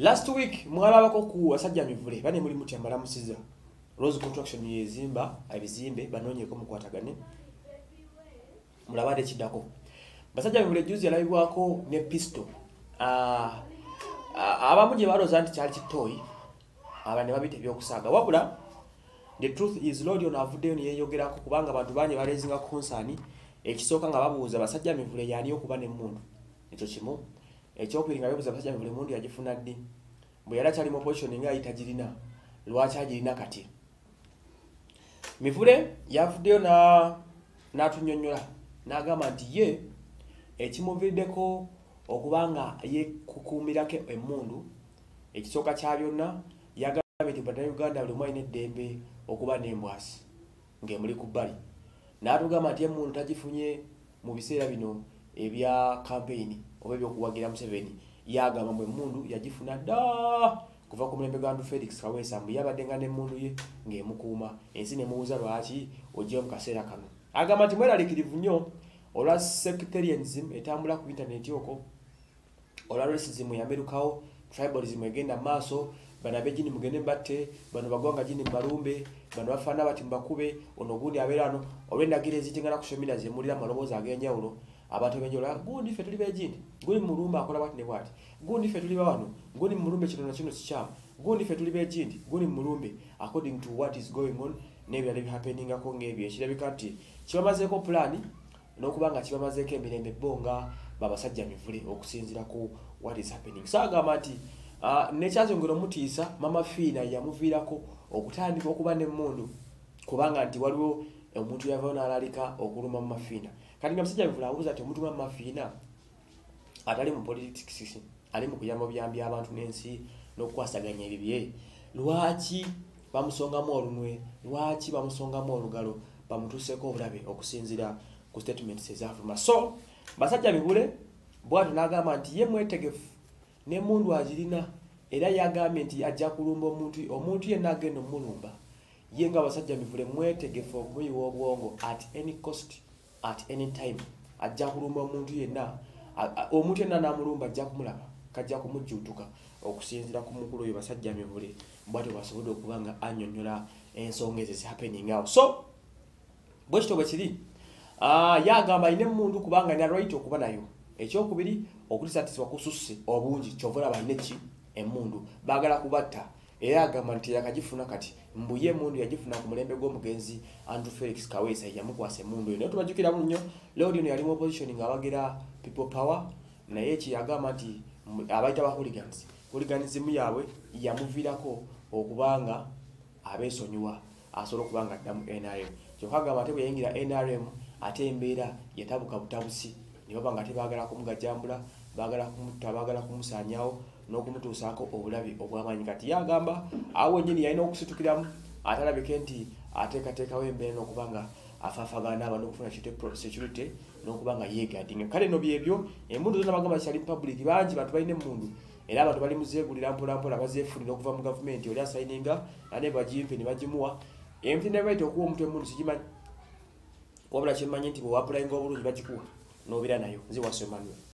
last week mwalabako ku wasajja mivule bane muli mutya mbalamusiza rose contraction yezimba ebizimbe banoonyeko mukwatagane. Mulabade kiddako basajja mivule juzi yalabibwako ne pisto. Ah, ah, abamu gye balooza nti kyali kitooyi aba ne babita ebyokusaaga. Wabula the truth is lodi ono avuddeyo neyeyogerako kubanga abantu bangi balezinga konsaani ekisooka nga babuuza basajja mivule yaani okuba nemmundu ekyo kimu. Ekyokubiri nga bebuuza basajja mivule mundu yagifuna ddi bwe yali akyali mu position nga yali tagirina lwaki agirina kati? Mivule yavuddeyo na n'atunyonnyola n'agamba nti ye ekimuviiriddeko okuba nga yekukuumirako emmundu ekisooka kya byonna yagambye nti bannayuganda buli omu alina eddembe okuba n'embwasi ng'emuli ku bbali. N'atugamba nti emmundu tagifunye mu biseera bino ebya kampeyini oba ebyokuwagira museveni yagamba mbu emmundu yagifuna dda. Kuva ku mulembe gwandu felix kaweesa mbu yabadde nga n'emmundu ye ng'emukuuma. Ensi nemubuuza lwaki ojjeyo mu kaseera kano. Agamba nti mweraliikirivu nnyo olwa sectarianism etambula ku intaneti okwo olwa racism yamerukawo tribalism egenda mu maaso bano abejini mugende mbatte bano bagwanga jini mubalumbe bano bafaana bati mubakube ono ogundi abeera ano olw'endagiro ezitingana ku shomira zemulira amaloboozi ag'enjawulo abantu benjawulo gundi ffe tuli bejini gundi mulumbe akola bwati ne bwati gundi ffe tuli bawano gundi mulumbe kino na kino kikyamu gundi ffe tuli bejindi gundi mulumbe according to what is going on n'ebirala ebihappeningako ng'ebyo. Ekirabika nti kibamazeeko pulaani n'okuba nga kibamazeeko emirembe bo nga babasajja mivule okusinziira ku what is happening. So agamba nti uh, nekyazongera omutiisa mama fiina yamuviirako okutandika okuba nemmundu kubanga nti waliwo omuntu yavayo n'alalika okuluma mama fiina kati nga musajja mivule abuuza ti omuntu mama fiina atali mu politics ali mu kuyamba buyambi abantu n'ensi n'okukwasaganya ebibye lwaki bamusongamu olunwe? Lwaki bamusongamu olugalo? Bamutuuseko obulabe okusinziira ku statements ezafuluma so basajja mibule bwatyo n'agamba nti ye mwetegefu n'emundu agirina era yagambye nti ajja kulumba omuntu omuntu yenna agenda omulumba ye nga basajja mivule mwetegefu okumuyiwa obwongo at any cost at any time ajja kulumba omuntu yenna omuntu yenna n'amulumba ajja kumulaba kajja kumujjuutuka okusinziira ku mukulu oyo basajja mivule bwatyo basobodde okuba nga annyonnyola ensonga ezo ezihappening awo. So bwe kityo bwe kiri yagamba alina emundu kubanga alina right okuba nayo. Ekyokubiri okulisatisibwa kususse obungi kyova olaba alina eki emundu baagala kubatta era agamba nti yakagifuna kati mbu ye emundu yagifuna ku mulembe gw'omugenzi andrew felix kaweesa yamukwasa emundu eyo naye tubajjukiramu nnyo lodi ono yali mu opposition ng'abagira people power naye eki yagamba nti mu- abayita ba hooligans hooliganism yaabwe yamuviirako okubanga abeesonyiwa asobola okuba nga adda mu nrm kyokka agamba ate bwe yayingira nrm ate embeera yatabuka butabusi ne baba nga tebaagala kumugajambula baagala kumutta baagala kumusaanyawo n'okumutuusaako obulabe obw'amaanyi. Kati yagamba awo wenyini yalina okusitukiramu atalabike nti ateekateekawo embeera n'okuba nga afaafagana abantu okufuna kite security n'okuba nga yeegadinga kale no byebyo emundu zonna bagamba zikyali public bangi bantu balina emundu era abantu bali muzeegulira mpolampola bazeefunira okuva mu gavumenti oli asayininga ane bagimpe ne bagimuwa. Emiti ne baita okuwa omuntu emundu sigimanyi. Wabula kyemmanyi nti bwe wapulayinga obulungi bagikuwa n'obeera nayo. Nze waso emmanuel